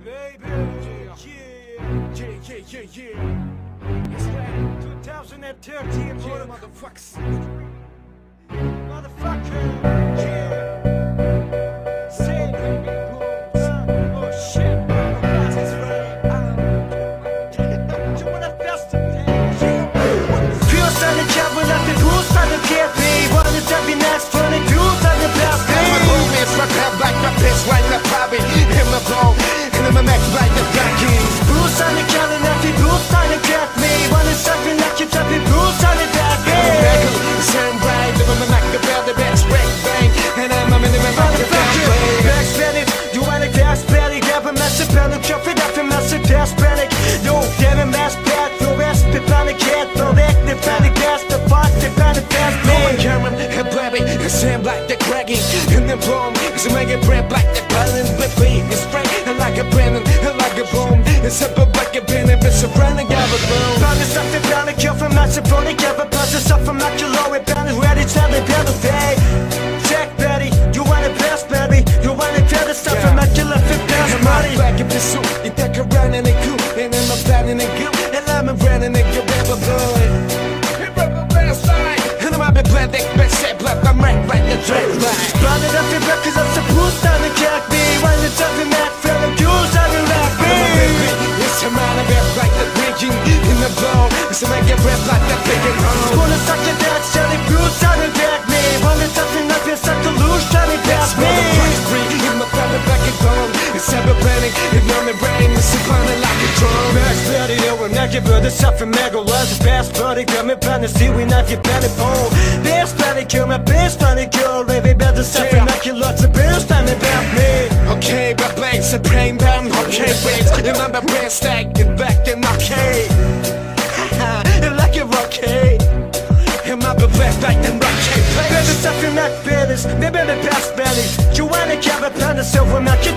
baby, baby. Yeah, yeah, yeah, yeah, yeah. It's like 2013, yeah. motherfuckers. Sam like the craggy, and then boom, it's making bread like the ballon, but beat is straight, and like a Brennan, and like a boom, it's a pen, and it's a brand, and got a boom. I planen, kör för matchen från right, right, the track line. Planen upp i böcker, så så pussarna kräk me When it's up in that film, ljusarna rack me It's a man of it like the in the bone. It's a it breath like the big home. Skåne snackar det, känner pussarna kräk me When it's up in that film, satt och lustarna kräk That's where the me price in my family back and gone. It's ever planning, it's on the it's a planet like a drum. Max Yo, and I give her the suffer mega was the best buddy Come and plan to see we not get penny pole Best buddy, kill my best buddy, girl Baby, better Yeah. knock your lots of best time about me Okay, but blanks and pain down. Okay, wait, and I'm a brand stack, get back and okay. Like a rocket And my breath like the rocket place. suffer, not betters, me baby, best buddy You wanna give a plan to silver, knock your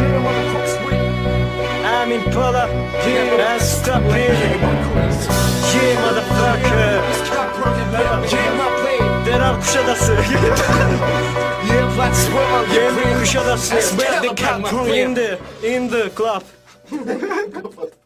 Benjamin Pollard yeah, and stop it. Yeah, motherfucker. Derhal Kuşadası Yeah, that's what I'm Yeah, Kuşadası should have cat crew in the, club?